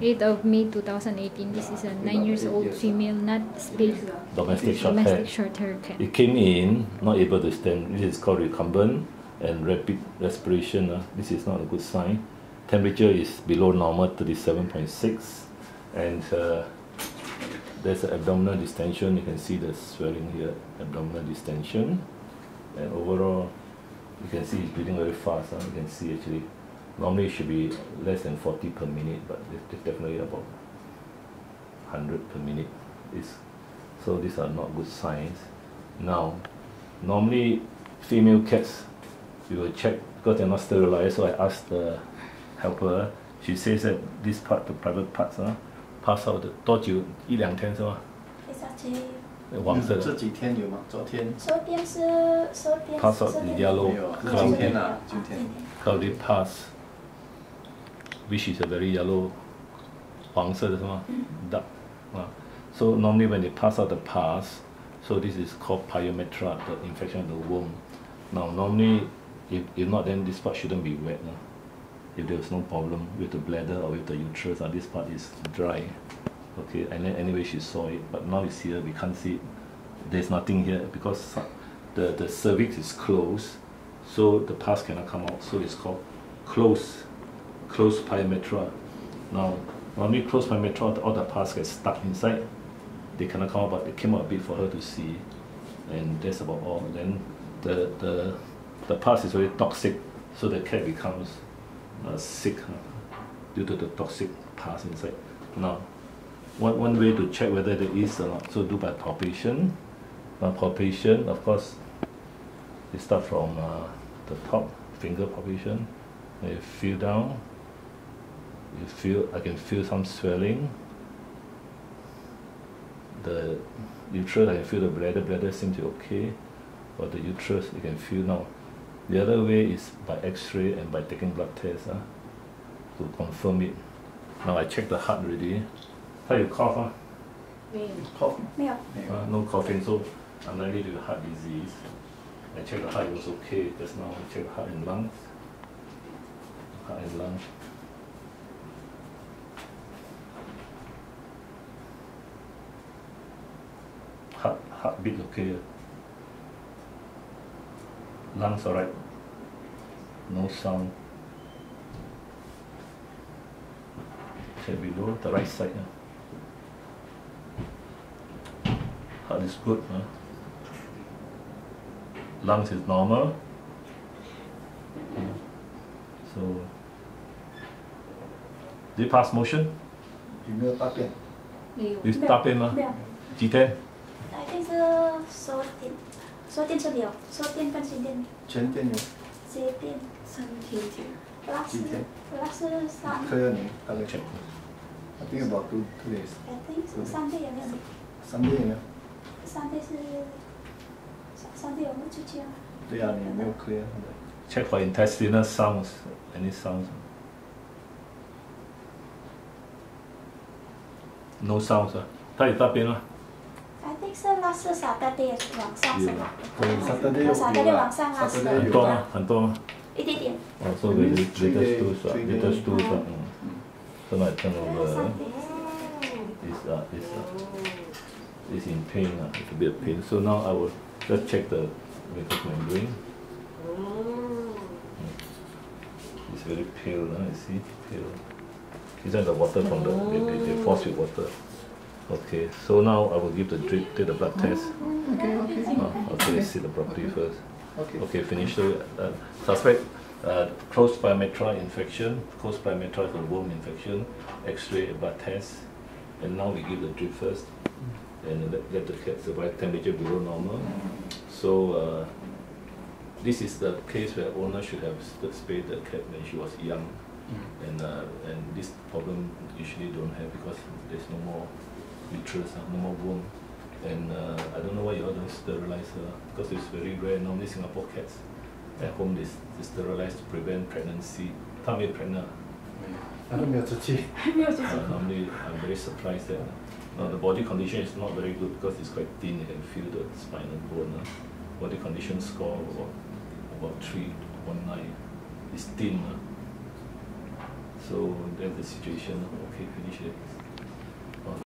8th of May 2018. This is a 9 years old female, not spayed. Domestic short domestic hair. short hair cat. It came in, not able to stand. This is called recumbent and rapid respiration. Uh. This is not a good sign. Temperature is below normal, 37.6. And uh, there's an abdominal distension. You can see the swelling here, abdominal distension. And overall, you can see it's breathing very fast. Uh. You can see actually, normally it should be less than 40 per minute, but it's it's definitely about 100 per minute. It's, so these are not good signs. Now, normally female cats, we will check because they're not sterilized. So I asked the helper. She says that this part, the private parts, uh, pass out 的多久一两天是吗？一下去，黄色的这几天有吗？昨天昨天是昨天 pass out 昨天 yellow 没有啊 cloud 今天啊今天 cloudy pass, which is a very yellow so normally when they pass out the pus so this is called pyometra the infection of the womb. Now normally if if not then this part shouldn't be wet lah. If there's no problem with the bladder or with the uterus ah this part is dry. Okay and then anyway she saw it but now it's here we can't see it. There's nothing here because the the cervix is closed so the pus cannot come out. So it's called closed closed pyometra. Now, when normally closed pyometra, all the pus gets stuck inside. They cannot come out, but it came out a bit for her to see, and that's about all. Then the the the pus is very toxic, so the cat becomes uh, sick uh, due to the toxic pus inside. Now, one, one way to check whether there is or not, so do by palpation. Now, palpation, of course, you start from uh, the top, finger palpation, and you feel down You feel, I can feel some swelling. The uterus, I can feel the bladder, bladder seems to be okay. But the uterus, you can feel now. The other way is by X-ray and by taking blood tests uh, to confirm it. Now I check the heart already. How you cough? Uh? 没有 cough 没有 Uh, no coughing, so unlikely to have heart disease. I checked the heart, it was okay. Just now I checked heart and lungs. Heart and lungs. heartbeat okay. Lungs alright. No sound. Check below, the right side. uh. Heart is good. Huh? Lungs is normal. So, did you pass motion? 有没有大便？没有 You 大便吗？没有几天？ I think 是昨天昨天是有昨天跟今天前天有今天三天，last 几天 last 是三科你大概 check。I think about two two days。 I think 是三天有没有？三天有没有？三天是三三天有没有出去啊？对啊，你有没有 clear？ Check for intestinal sounds. Any sounds? No sounds 啊。他有大便吗？ I think 是 last Saturday 晚上是吧？对，Saturday 有 Saturday 晚上 last ，Saturday 有很多吗？很多吗？一点点。哦，so we Maybe three little days, stools 啊 three ，little days. stools 啊，嗯。So now I turn over. 三天。 is uh, is uh, is in pain, uh, it's a bit of pain. So now I will just check the mucous membrane. Mm. It's very pale, uh, you see, pale. These are the water from the, they, they, they force with water. Okay, so now I will give the drip, take the blood test. Okay, okay. Uh, okay, see the property first. Okay. Okay, finish. So, uh, suspect uh, closed pyometra infection, closed pyometra is a womb infection, X-ray, blood test, and now we give the drip first, and let, let the cat survive temperature below normal. So uh, this is the case where owner should have st- spayed the cat when she was young, and uh, and this problem usually don't have because there's no more uterus, uh, no more womb. And uh, I don't know why you all don't sterilize her because it's very rare. Normally Singapore cats at home they, s- they sterilize to prevent pregnancy. 她没有 pregnant. 他都没有出去。 Uh, normally I'm very surprised that uh, the body condition is not very good because it's quite thin. You can feel the spinal bone. Uh. Body condition score about about three one nine. It's thin. Uh. So that's the situation. Okay, finish it.